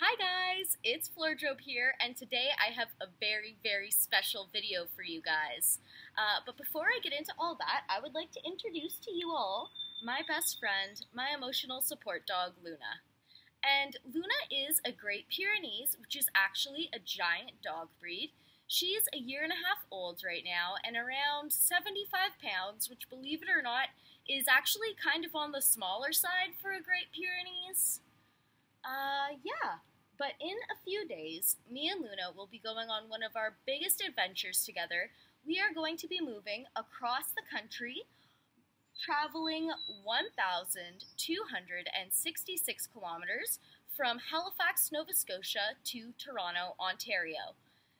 Hi guys, it's Floordrobe here, and today I have a very, very special video for you guys. Uh, but before I get into all that, I would like to introduce to you all my best friend, my emotional support dog, Luna. And Luna is a Great Pyrenees, which is actually a giant dog breed. She's a year and a half old right now and around 75 pounds, which, believe it or not, is actually kind of on the smaller side for a Great Pyrenees. Uh, yeah. But in a few days, me and Luna will be going on one of our biggest adventures together. We are going to be moving across the country, traveling 1,266 kilometers from Halifax, Nova Scotia to Toronto, Ontario.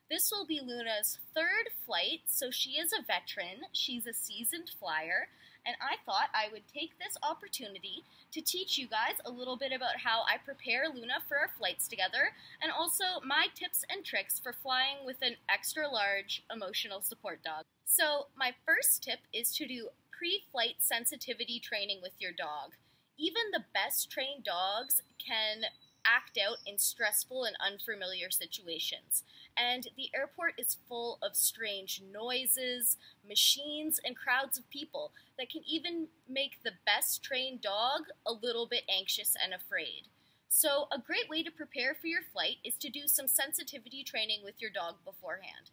This will be Luna's third flight, so she is a veteran. She's a seasoned flyer, and I thought I would take this opportunity to teach you guys a little bit about how I prepare Luna for our flights together, and also my tips and tricks for flying with an extra large emotional support dog. So, my first tip is to do pre flight sensitivity training with your dog. Even the best trained dogs can act out in stressful and unfamiliar situations. And the airport is full of strange noises, machines, and crowds of people that can even make the best trained dog a little bit anxious and afraid. So, a great way to prepare for your flight is to do some sensitivity training with your dog beforehand.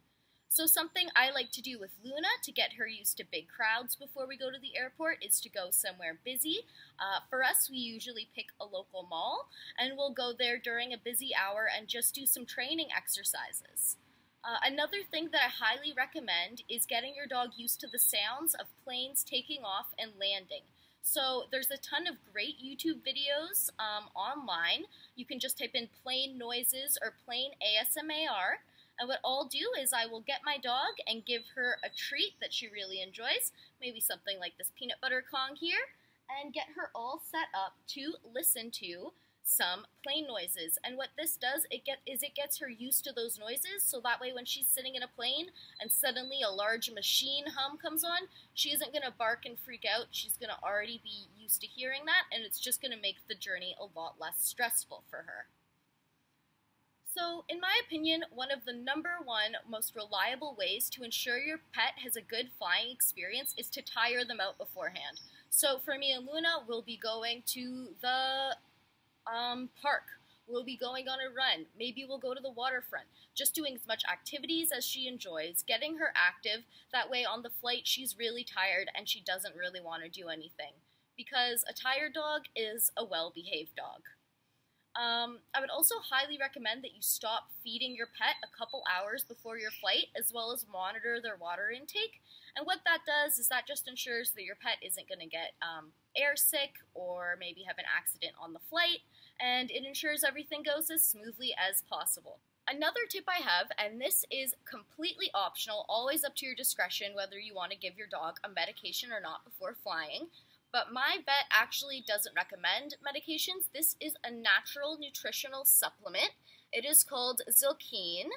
So something I like to do with Luna to get her used to big crowds before we go to the airport is to go somewhere busy. Uh, for us, we usually pick a local mall, and we'll go there during a busy hour and just do some training exercises. Uh, another thing that I highly recommend is getting your dog used to the sounds of planes taking off and landing. So there's a ton of great YouTube videos um, online. You can just type in plane noises or plane ASMR and what I'll do is I will get my dog and give her a treat that she really enjoys, maybe something like this peanut butter Kong here, and get her all set up to listen to some plane noises. And what this does it get is it gets her used to those noises so that way when she's sitting in a plane and suddenly a large machine hum comes on, she isn't going to bark and freak out. She's going to already be used to hearing that and it's just going to make the journey a lot less stressful for her. So, in my opinion, one of the number one most reliable ways to ensure your pet has a good flying experience is to tire them out beforehand. So, for me and Luna, we'll be going to the um, park. We'll be going on a run. Maybe we'll go to the waterfront. Just doing as much activities as she enjoys, getting her active. That way, on the flight, she's really tired and she doesn't really want to do anything. Because a tired dog is a well behaved dog. Um, I would also highly recommend that you stop feeding your pet a couple hours before your flight, as well as monitor their water intake. And what that does is that just ensures that your pet isn't going to get um, air sick or maybe have an accident on the flight, and it ensures everything goes as smoothly as possible. Another tip I have, and this is completely optional, always up to your discretion whether you want to give your dog a medication or not before flying, but my vet actually doesn't recommend medications. This is a natural nutritional supplement. It is called Zylkene,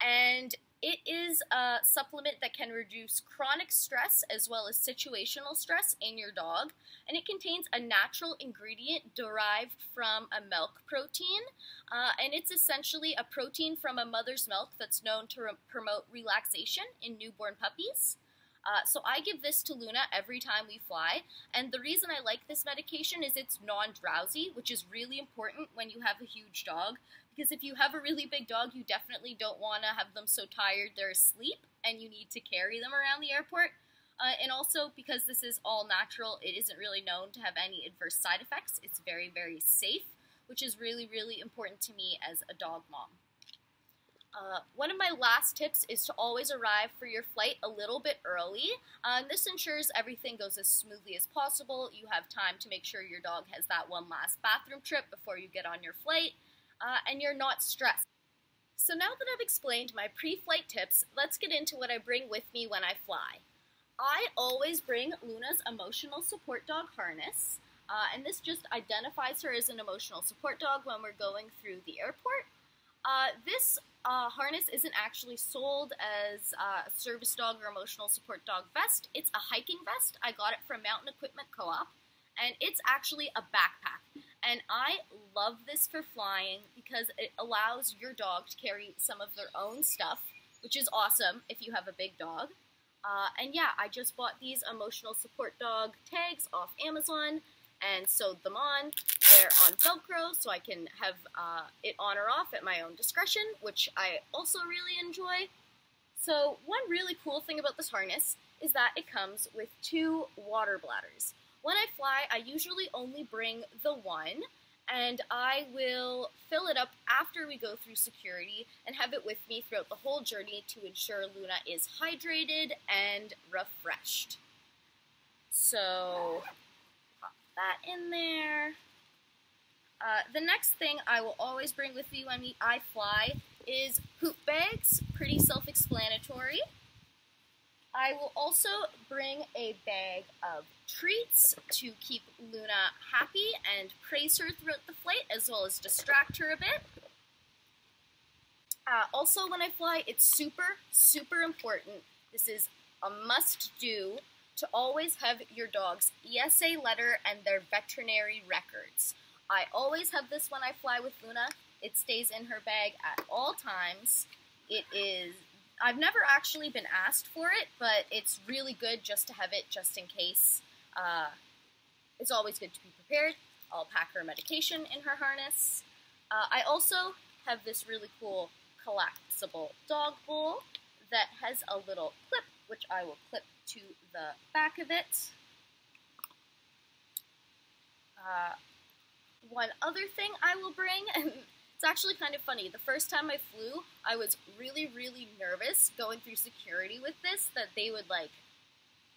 and it is a supplement that can reduce chronic stress as well as situational stress in your dog. And it contains a natural ingredient derived from a milk protein. Uh, and it's essentially a protein from a mother's milk that's known to re promote relaxation in newborn puppies. Uh, so I give this to Luna every time we fly, and the reason I like this medication is it's non-drowsy, which is really important when you have a huge dog, because if you have a really big dog, you definitely don't want to have them so tired they're asleep, and you need to carry them around the airport. Uh, and also, because this is all natural, it isn't really known to have any adverse side effects. It's very, very safe, which is really, really important to me as a dog mom. Uh, one of my last tips is to always arrive for your flight a little bit early. Uh, this ensures everything goes as smoothly as possible. You have time to make sure your dog has that one last bathroom trip before you get on your flight, uh, and you're not stressed. So now that I've explained my pre-flight tips, let's get into what I bring with me when I fly. I always bring Luna's emotional support dog harness, uh, and this just identifies her as an emotional support dog when we're going through the airport. Uh, this uh, harness isn't actually sold as uh, a service dog or emotional support dog vest. It's a hiking vest. I got it from Mountain Equipment Co-op, and it's actually a backpack. And I love this for flying because it allows your dog to carry some of their own stuff, which is awesome if you have a big dog. Uh, and yeah, I just bought these emotional support dog tags off Amazon and sewed them on. They're on Velcro, so I can have uh, it on or off at my own discretion, which I also really enjoy. So one really cool thing about this harness is that it comes with two water bladders. When I fly, I usually only bring the one, and I will fill it up after we go through security and have it with me throughout the whole journey to ensure Luna is hydrated and refreshed. So, that in there. Uh, the next thing I will always bring with me when I fly is poop bags, pretty self-explanatory. I will also bring a bag of treats to keep Luna happy and praise her throughout the flight, as well as distract her a bit. Uh, also, when I fly, it's super, super important. This is a must do to always have your dog's ESA letter and their veterinary records. I always have this when I fly with Luna. It stays in her bag at all times. It is I've never actually been asked for it, but it's really good just to have it just in case. Uh, it's always good to be prepared. I'll pack her medication in her harness. Uh, I also have this really cool collapsible dog bowl that has a little clip, which I will clip to the back of it. Uh, one other thing I will bring, and it's actually kind of funny. The first time I flew, I was really, really nervous going through security with this, that they would like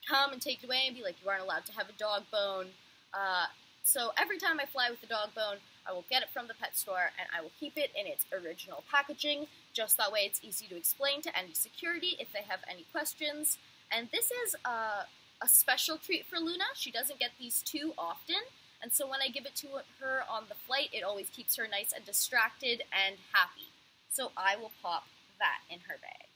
come and take it away and be like, you aren't allowed to have a dog bone. Uh, so every time I fly with the dog bone, I will get it from the pet store and I will keep it in its original packaging. Just that way it's easy to explain to any security if they have any questions. And this is a, a special treat for Luna. She doesn't get these too often. And so when I give it to her on the flight, it always keeps her nice and distracted and happy. So I will pop that in her bag.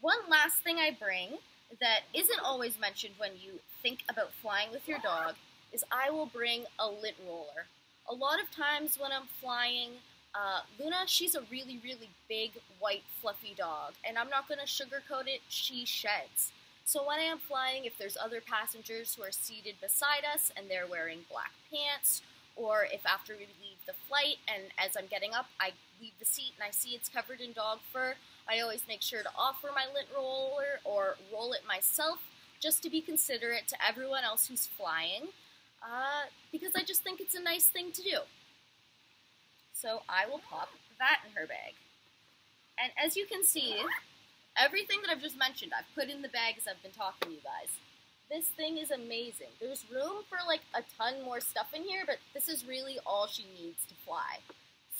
One last thing I bring that isn't always mentioned when you think about flying with your dog is I will bring a lint roller. A lot of times when I'm flying, uh, Luna, she's a really, really big, white, fluffy dog, and I'm not going to sugarcoat it, she sheds. So when I am flying, if there's other passengers who are seated beside us and they're wearing black pants, or if after we leave the flight and as I'm getting up, I leave the seat and I see it's covered in dog fur, I always make sure to offer my lint roller or roll it myself just to be considerate to everyone else who's flying uh, because I just think it's a nice thing to do. So I will pop that in her bag. And as you can see, Everything that I've just mentioned, I've put in the bag as I've been talking to you guys. This thing is amazing. There's room for like a ton more stuff in here, but this is really all she needs to fly.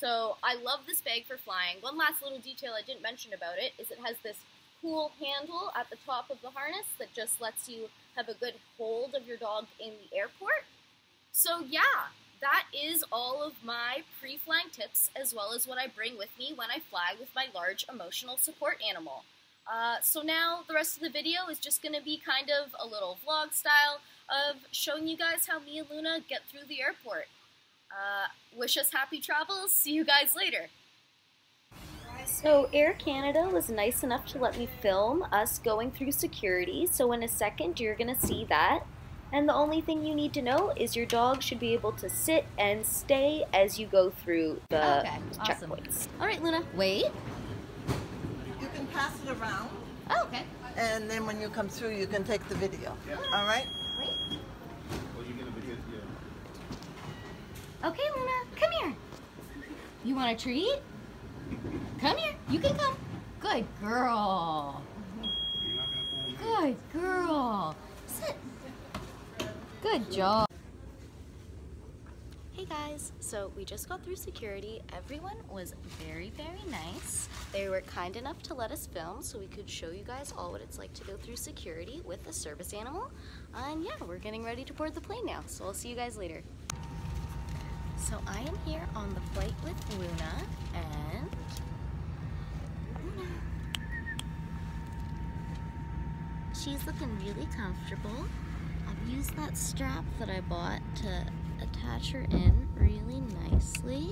So I love this bag for flying. One last little detail I didn't mention about it is it has this cool handle at the top of the harness that just lets you have a good hold of your dog in the airport. So yeah, that is all of my pre-flying tips as well as what I bring with me when I fly with my large emotional support animal. Uh, so now the rest of the video is just going to be kind of a little vlog style of showing you guys how me and Luna get through the airport. Uh, wish us happy travels. See you guys later. So Air Canada was nice enough to let me film us going through security. So in a second, you're going to see that. And the only thing you need to know is your dog should be able to sit and stay as you go through the okay, checkpoints. Awesome. All right, Luna, wait You can pass it around. Oh, okay. And then when you come through, you can take the video. Yeah. All right? Wait. Okay, Luna, come here. You want a treat? Come here. You can come. Good girl. Good girl. Good job. Hey guys, so we just got through security. Everyone was very, very nice. They were kind enough to let us film so we could show you guys all what it's like to go through security with a service animal. And yeah, we're getting ready to board the plane now, so I'll see you guys later. So I am here on the flight with Luna, and Luna. She's looking really comfortable. I've that strap that I bought to attach her in really nicely.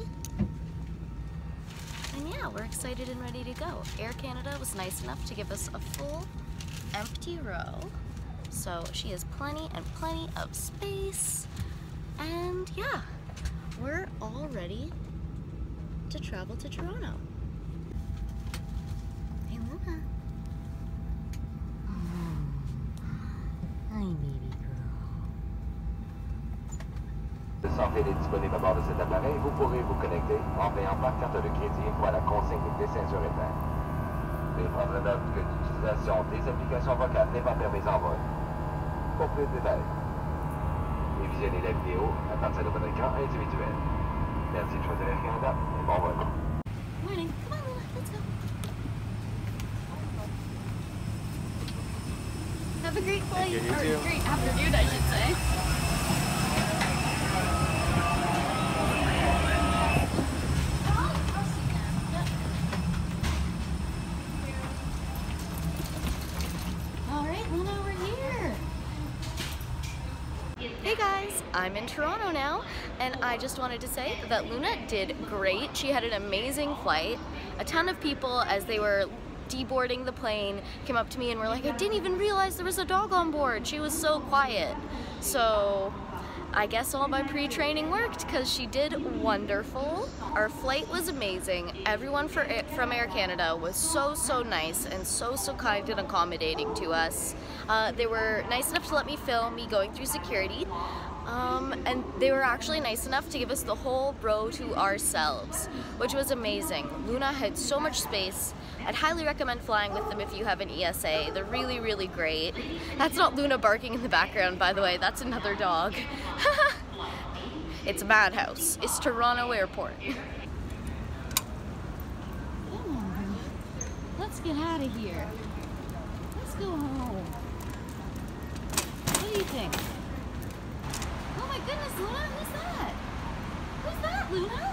And yeah, we're excited and ready to go. Air Canada was nice enough to give us a full empty row. So she has plenty and plenty of space. And yeah, we're all ready to travel to Toronto. Hey Luna. Est disponible à bord de cet appareil. Vous pourrez vous connecter en payant par carte de crédit une fois la consigne des ceintures éteintes. Veuillez prendre note que l'utilisation des applications vocales n'est pas permise en vol. Pour plus de détails, et visionner la vidéo à partir de votre écran individuel. Merci de choisir Air Canada et bon vol. Morning. Come on, Luna. Let's go. Have a great flight. or great afternoon, I should say. I'm in Toronto now, and I just wanted to say that Luna did great. She had an amazing flight. A ton of people, as they were deboarding the plane, came up to me and were like, I didn't even realize there was a dog on board. She was so quiet. So I guess all my pre-training worked because she did wonderful. Our flight was amazing. Everyone for, from Air Canada was so, so nice and so, so kind and accommodating to us. Uh, they were nice enough to let me film me going through security. Um, and they were actually nice enough to give us the whole row to ourselves, which was amazing. Luna had so much space. I'd highly recommend flying with them if you have an ESA. They're really, really great. That's not Luna barking in the background, by the way. That's another dog. it's a madhouse. It's Toronto Airport. Come on, let's get out of here. Let's go home. What do you think? Oh my goodness, Luna, who's that? Who's that, Luna?